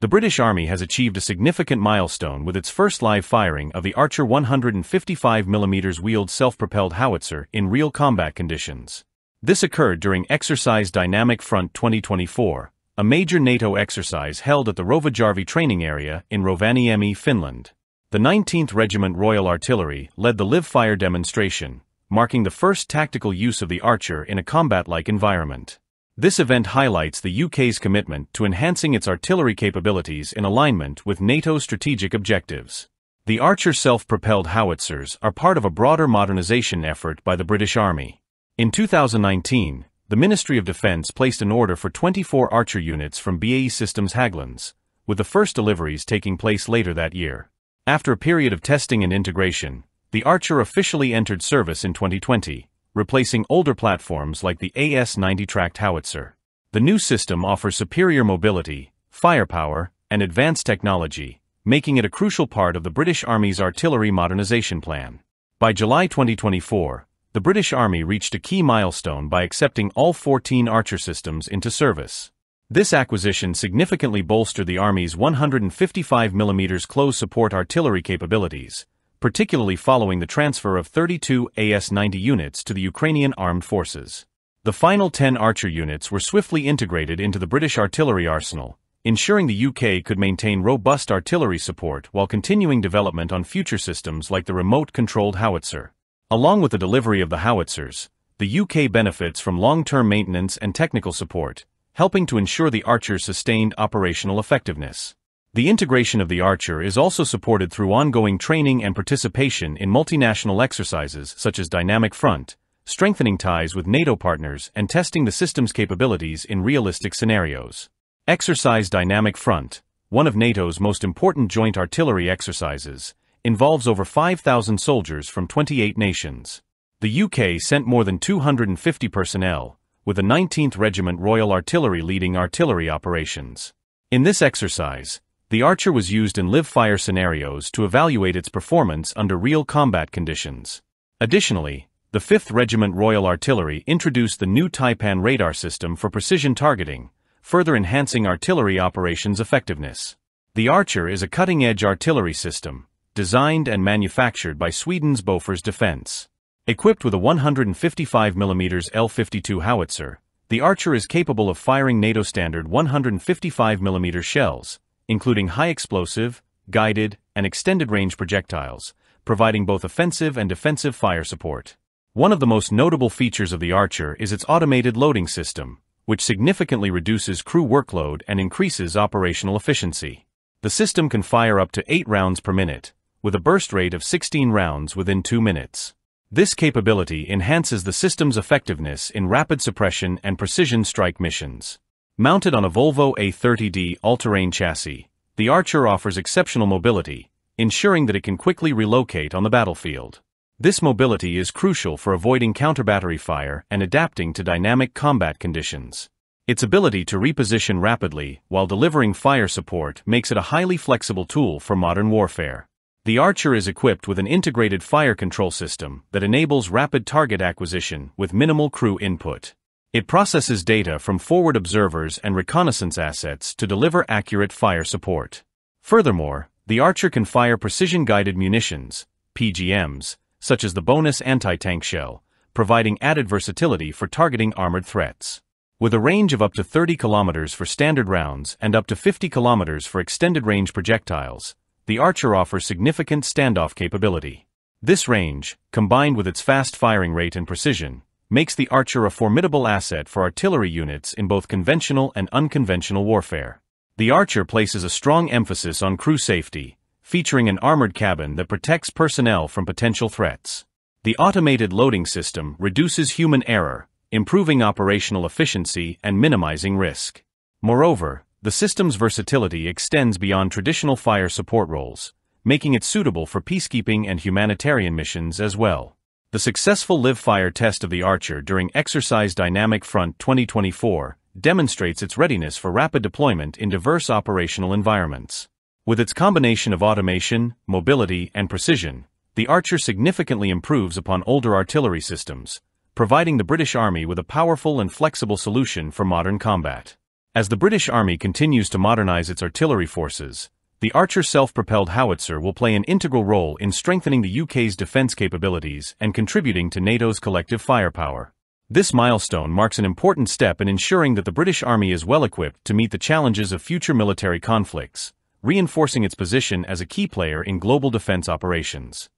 The British Army has achieved a significant milestone with its first live firing of the Archer 155mm wheeled self-propelled howitzer in real combat conditions. This occurred during Exercise Dynamic Front 2024, a major NATO exercise held at the Rovajärvi training area in Rovaniemi, Finland. The 19th Regiment Royal Artillery led the live fire demonstration, marking the first tactical use of the Archer in a combat-like environment. This event highlights the UK's commitment to enhancing its artillery capabilities in alignment with NATO's strategic objectives. The Archer self-propelled howitzers are part of a broader modernization effort by the British Army. In 2019, the Ministry of Defence placed an order for 24 Archer units from BAE Systems Hägglunds, with the first deliveries taking place later that year. After a period of testing and integration, the Archer officially entered service in 2020, replacing older platforms like the AS-90 tracked howitzer. The new system offers superior mobility, firepower, and advanced technology, making it a crucial part of the British Army's artillery modernization plan. By July 2024, the British Army reached a key milestone by accepting all 14 Archer systems into service. This acquisition significantly bolstered the Army's 155mm close support artillery capabilities, particularly following the transfer of 32 AS-90 units to the Ukrainian armed forces. The final 10 Archer units were swiftly integrated into the British artillery arsenal, ensuring the UK could maintain robust artillery support while continuing development on future systems like the remote-controlled howitzer. Along with the delivery of the howitzers, the UK benefits from long-term maintenance and technical support, helping to ensure the Archer's sustained operational effectiveness. The integration of the Archer is also supported through ongoing training and participation in multinational exercises such as Dynamic Front, strengthening ties with NATO partners and testing the system's capabilities in realistic scenarios. Exercise Dynamic Front, one of NATO's most important joint artillery exercises, involves over 5,000 soldiers from 28 nations. The UK sent more than 250 personnel, with the 19th Regiment Royal Artillery leading artillery operations. In this exercise, the Archer was used in live-fire scenarios to evaluate its performance under real combat conditions. Additionally, the 5th Regiment Royal Artillery introduced the new Taipan radar system for precision targeting, further enhancing artillery operations effectiveness. The Archer is a cutting-edge artillery system, designed and manufactured by Sweden's Bofors Defense. Equipped with a 155mm L-52 howitzer, the Archer is capable of firing NATO standard 155mm shells, including high-explosive, guided, and extended-range projectiles, providing both offensive and defensive fire support. One of the most notable features of the Archer is its automated loading system, which significantly reduces crew workload and increases operational efficiency. The system can fire up to 8 rounds per minute, with a burst rate of 16 rounds within 2 minutes. This capability enhances the system's effectiveness in rapid suppression and precision strike missions. Mounted on a Volvo A30D all-terrain chassis, the Archer offers exceptional mobility, ensuring that it can quickly relocate on the battlefield. This mobility is crucial for avoiding counter-battery fire and adapting to dynamic combat conditions. Its ability to reposition rapidly while delivering fire support makes it a highly flexible tool for modern warfare. The Archer is equipped with an integrated fire control system that enables rapid target acquisition with minimal crew input. It processes data from forward observers and reconnaissance assets to deliver accurate fire support. Furthermore, the Archer can fire precision-guided munitions, PGMs, such as the bonus anti-tank shell, providing added versatility for targeting armored threats. With a range of up to 30 kilometers for standard rounds and up to 50 kilometers for extended-range projectiles, the Archer offers significant standoff capability. This range, combined with its fast firing rate and precision, makes the Archer a formidable asset for artillery units in both conventional and unconventional warfare. The Archer places a strong emphasis on crew safety, featuring an armored cabin that protects personnel from potential threats. The automated loading system reduces human error, improving operational efficiency and minimizing risk. Moreover, the system's versatility extends beyond traditional fire support roles, making it suitable for peacekeeping and humanitarian missions as well. The successful live-fire test of the Archer during Exercise Dynamic Front 2024 demonstrates its readiness for rapid deployment in diverse operational environments. With its combination of automation, mobility, and precision, the Archer significantly improves upon older artillery systems, providing the British Army with a powerful and flexible solution for modern combat. As the British Army continues to modernize its artillery forces, the Archer self-propelled howitzer will play an integral role in strengthening the UK's defence capabilities and contributing to NATO's collective firepower. This milestone marks an important step in ensuring that the British Army is well equipped to meet the challenges of future military conflicts, reinforcing its position as a key player in global defence operations.